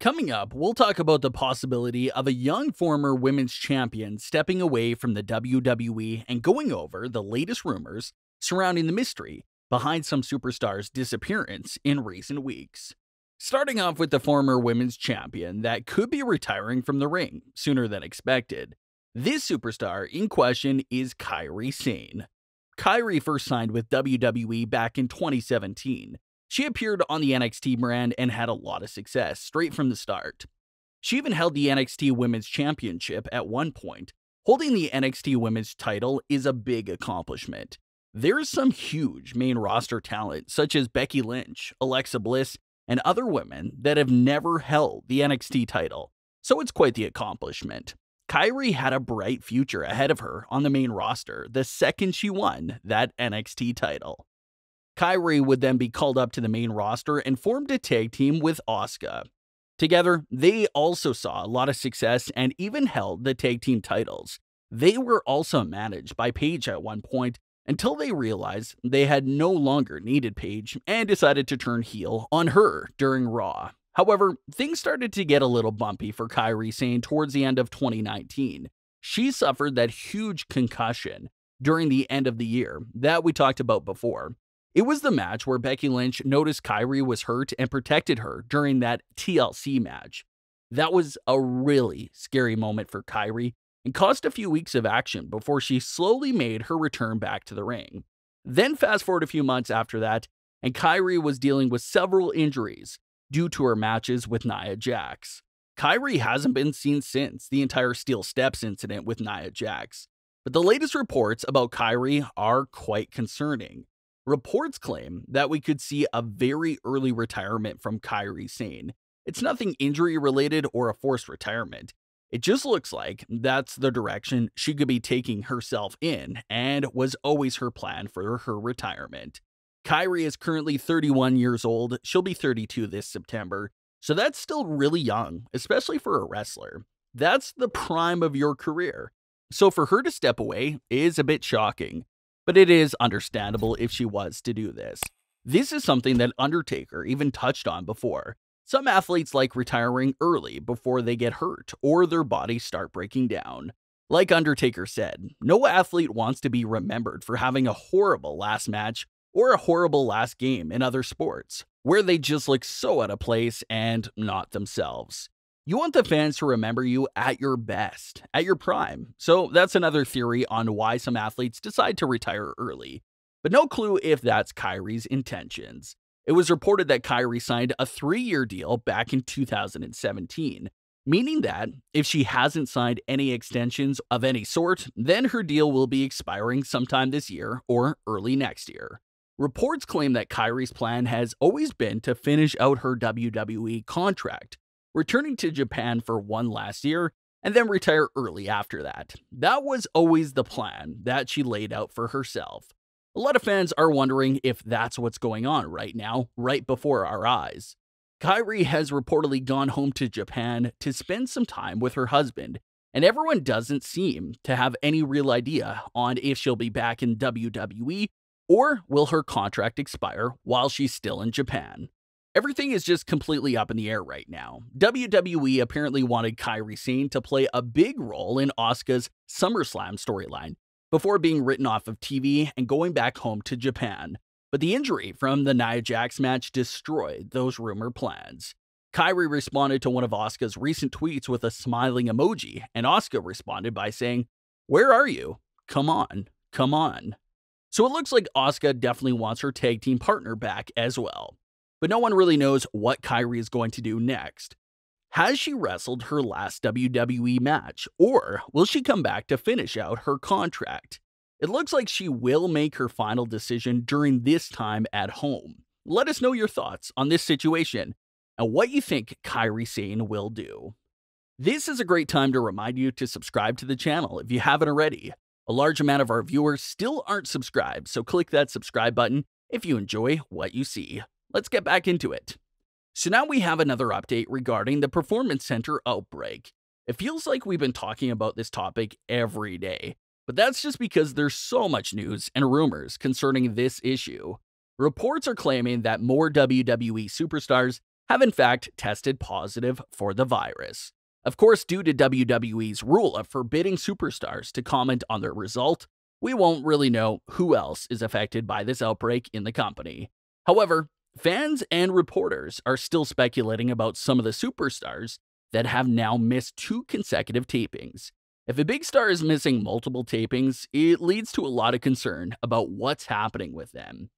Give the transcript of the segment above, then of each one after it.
Coming up, we'll talk about the possibility of a young former women's champion stepping away from the WWE and going over the latest rumors surrounding the mystery behind some superstars' disappearance in recent weeks. Starting off with the former women's champion that could be retiring from the ring sooner than expected. This superstar in question is Kairi Sane. Kairi first signed with WWE back in 2017 she appeared on the NXT brand and had a lot of success straight from the start. She even held the NXT Women's Championship at one point. Holding the NXT Women's title is a big accomplishment. There's some huge main roster talent, such as Becky Lynch, Alexa Bliss, and other women that have never held the NXT title, so it's quite the accomplishment. Kairi had a bright future ahead of her on the main roster the second she won that NXT title. Kairi would then be called up to the main roster and formed a tag team with Asuka. Together, they also saw a lot of success and even held the tag team titles. They were also managed by Paige at one point until they realized they had no longer needed Paige and decided to turn heel on her during Raw. However, things started to get a little bumpy for Kairi Sane towards the end of 2019. She suffered that huge concussion during the end of the year that we talked about before, it was the match where Becky Lynch noticed Kairi was hurt and protected her during that TLC match. That was a really scary moment for Kairi and caused a few weeks of action before she slowly made her return back to the ring. Then, fast forward a few months after that, and Kairi was dealing with several injuries due to her matches with Nia Jax. Kairi hasn't been seen since the entire Steel Steps incident with Nia Jax. But the latest reports about Kairi are quite concerning. Reports claim that we could see a very early retirement from Kairi Sane. It's nothing injury related or a forced retirement. It just looks like that's the direction she could be taking herself in and was always her plan for her retirement. Kairi is currently 31 years old. She'll be 32 this September. So that's still really young, especially for a wrestler. That's the prime of your career. So for her to step away is a bit shocking but it is understandable if she was to do this. This is something that Undertaker even touched on before. Some athletes like retiring early before they get hurt or their bodies start breaking down. Like Undertaker said, no athlete wants to be remembered for having a horrible last match or a horrible last game in other sports, where they just look so out of place and not themselves. You want the fans to remember you at your best, at your prime. So that's another theory on why some athletes decide to retire early. But no clue if that's Kairi's intentions. It was reported that Kairi signed a three year deal back in 2017, meaning that if she hasn't signed any extensions of any sort, then her deal will be expiring sometime this year or early next year. Reports claim that Kairi's plan has always been to finish out her WWE contract, returning to Japan for one last year and then retire early after that. That was always the plan that she laid out for herself. A lot of fans are wondering if that's what's going on right now, right before our eyes. Kairi has reportedly gone home to Japan to spend some time with her husband, and everyone doesn't seem to have any real idea on if she'll be back in WWE or will her contract expire while she's still in Japan. Everything is just completely up in the air right now. WWE apparently wanted Kairi Sane to play a big role in Asuka's SummerSlam storyline before being written off of TV and going back home to Japan. But the injury from the Nia Jax match destroyed those rumor plans. Kairi responded to one of Asuka's recent tweets with a smiling emoji, and Asuka responded by saying, Where are you? Come on, come on. So it looks like Asuka definitely wants her tag team partner back as well but no one really knows what Kairi is going to do next. Has she wrestled her last WWE match, or will she come back to finish out her contract? It looks like she will make her final decision during this time at home. Let us know your thoughts on this situation and what you think Kairi Sane will do. This is a great time to remind you to subscribe to the channel if you haven't already. A large amount of our viewers still aren't subscribed, so click that subscribe button if you enjoy what you see. Let's get back into it. So now we have another update regarding the Performance Center outbreak. It feels like we've been talking about this topic every day, but that's just because there's so much news and rumors concerning this issue. Reports are claiming that more WWE superstars have in fact tested positive for the virus. Of course, due to WWE's rule of forbidding superstars to comment on their result, we won't really know who else is affected by this outbreak in the company. However, fans and reporters are still speculating about some of the superstars that have now missed two consecutive tapings. If a big star is missing multiple tapings, it leads to a lot of concern about what's happening with them.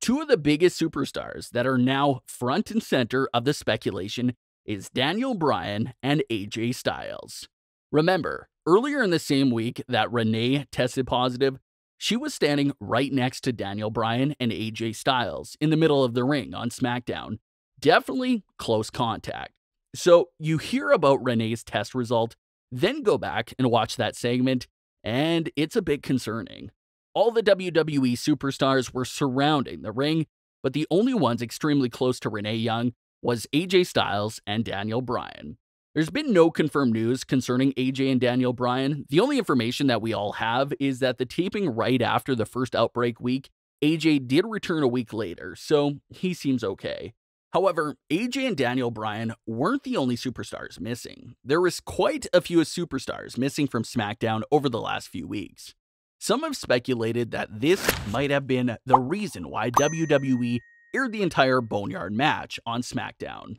Two of the biggest superstars that are now front and center of the speculation is Daniel Bryan and AJ Styles. Remember, earlier in the same week that Renee tested positive, she was standing right next to Daniel Bryan and AJ Styles in the middle of the ring on SmackDown. Definitely close contact. So you hear about Renee's test result, then go back and watch that segment, and it's a bit concerning. All the WWE superstars were surrounding the ring, but the only ones extremely close to Renee Young was AJ Styles and Daniel Bryan. There's been no confirmed news concerning AJ and Daniel Bryan. The only information that we all have is that the taping right after the first outbreak week, AJ did return a week later, so he seems okay. However, AJ and Daniel Bryan weren't the only superstars missing. There was quite a few superstars missing from SmackDown over the last few weeks. Some have speculated that this might have been the reason why WWE aired the entire Boneyard match on SmackDown.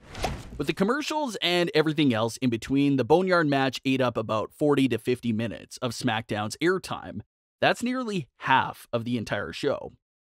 With the commercials and everything else in between, the Boneyard match ate up about 40 to 50 minutes of SmackDown's airtime. That's nearly half of the entire show.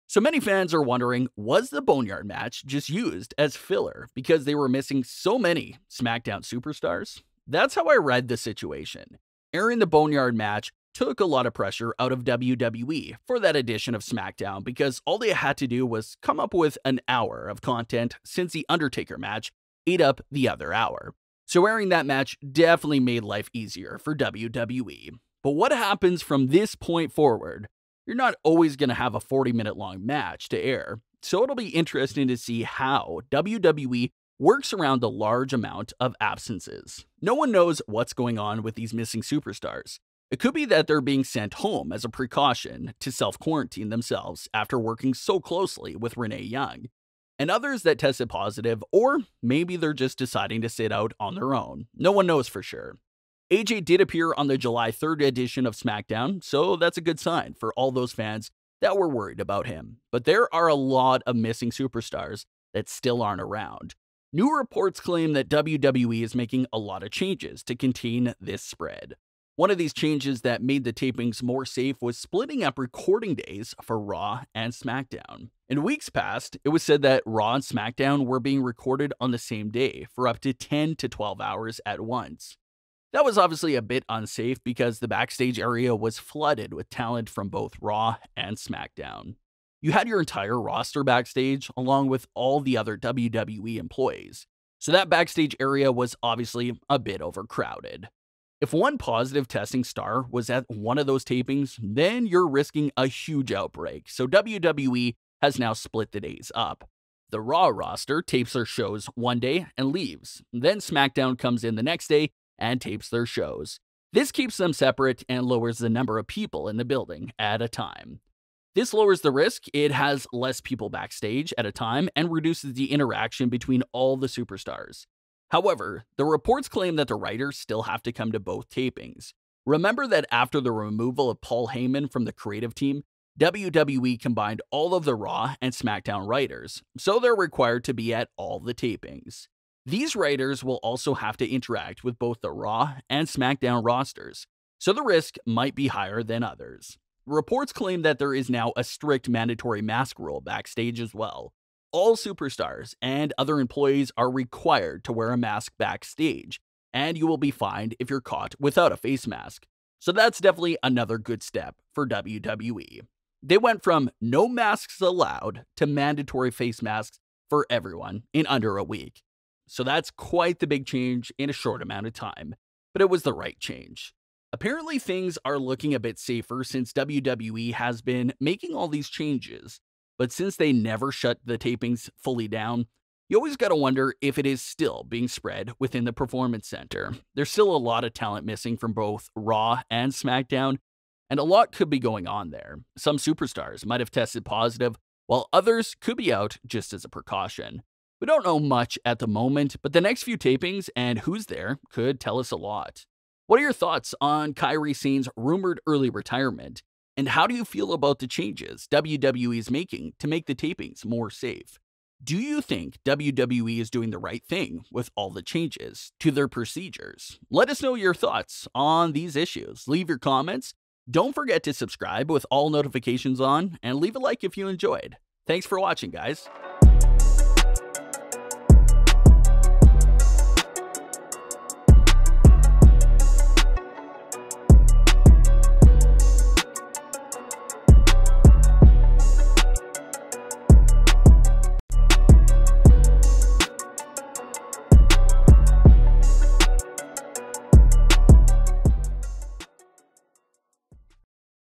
So many fans are wondering was the Boneyard match just used as filler because they were missing so many SmackDown superstars? That's how I read the situation. Airing the Boneyard match took a lot of pressure out of WWE for that edition of SmackDown because all they had to do was come up with an hour of content since the Undertaker match ate up the other hour. So airing that match definitely made life easier for WWE. But what happens from this point forward? You're not always going to have a 40 minute long match to air, so it'll be interesting to see how WWE works around the large amount of absences. No one knows what's going on with these missing superstars. It could be that they're being sent home as a precaution to self quarantine themselves after working so closely with Renee Young, and others that tested positive, or maybe they're just deciding to sit out on their own. No one knows for sure. AJ did appear on the July 3rd edition of SmackDown, so that's a good sign for all those fans that were worried about him. But there are a lot of missing superstars that still aren't around. New reports claim that WWE is making a lot of changes to contain this spread. One of these changes that made the tapings more safe was splitting up recording days for Raw and SmackDown. In weeks past, it was said that Raw and SmackDown were being recorded on the same day for up to 10 to 12 hours at once. That was obviously a bit unsafe because the backstage area was flooded with talent from both Raw and SmackDown. You had your entire roster backstage, along with all the other WWE employees, so that backstage area was obviously a bit overcrowded. If one positive testing star was at one of those tapings, then you're risking a huge outbreak. So WWE has now split the days up. The Raw roster tapes their shows one day and leaves. Then SmackDown comes in the next day and tapes their shows. This keeps them separate and lowers the number of people in the building at a time. This lowers the risk, it has less people backstage at a time, and reduces the interaction between all the superstars. However, the reports claim that the writers still have to come to both tapings. Remember that after the removal of Paul Heyman from the creative team, WWE combined all of the Raw and SmackDown writers, so they're required to be at all the tapings. These writers will also have to interact with both the Raw and SmackDown rosters, so the risk might be higher than others. Reports claim that there is now a strict mandatory mask rule backstage as well, all superstars and other employees are required to wear a mask backstage, and you will be fined if you're caught without a face mask. So that's definitely another good step for WWE. They went from no masks allowed to mandatory face masks for everyone in under a week. So that's quite the big change in a short amount of time, but it was the right change. Apparently, things are looking a bit safer since WWE has been making all these changes, but since they never shut the tapings fully down, you always got to wonder if it is still being spread within the Performance Center. There's still a lot of talent missing from both Raw and SmackDown, and a lot could be going on there. Some superstars might have tested positive, while others could be out just as a precaution. We don't know much at the moment, but the next few tapings and who's there could tell us a lot. What are your thoughts on Kairi Sane's rumored early retirement? And how do you feel about the changes WWE is making to make the tapings more safe? Do you think WWE is doing the right thing with all the changes to their procedures? Let us know your thoughts on these issues. Leave your comments. Don't forget to subscribe with all notifications on and leave a like if you enjoyed. Thanks for watching, guys.